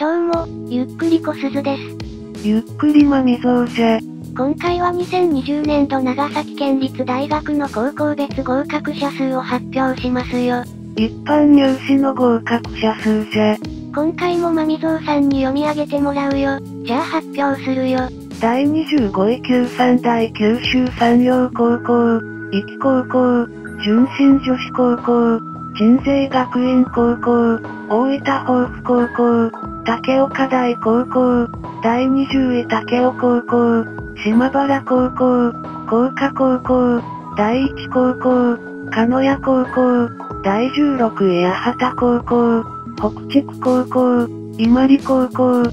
どうも、ゆっくりこすずです。ゆっくりまみぞうじゃ。今回は2020年度長崎県立大学の高校別合格者数を発表しますよ。一般入試の合格者数じゃ。今回もまみぞうさんに読み上げてもらうよ。じゃあ発表するよ。第25位九三大九州産業高校、壱岐高校、純真女子高校、鎮西学院高校、大分豊府高校、竹岡大高校、第20位竹尾高校、島原高校、高架高校、第一高校、鹿屋高校、第16位八幡高校、北地区高校、伊万里高校、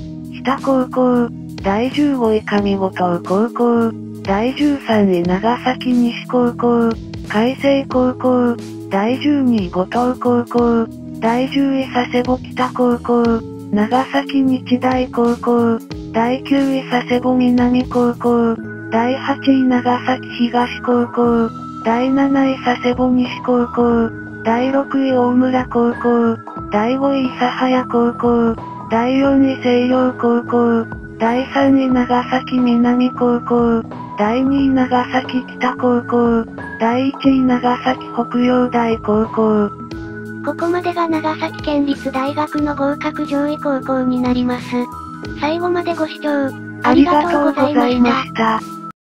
北高校、第15位上五島高校、第13位長崎西高校、海星高校、第12位五島高校、第10位佐世保北高校、長崎日大高校、第9位佐世保南高校、第8位長崎東高校、第7位佐世保西高校、第6位大村高校、第5位諫早高校、第4位西洋高校、第3位長崎南高校、第2位長崎北高校、第1位長崎北洋大高校。ここまでが長崎県立大学の合格上位高校になります。最後までご視聴、ありがとうございました。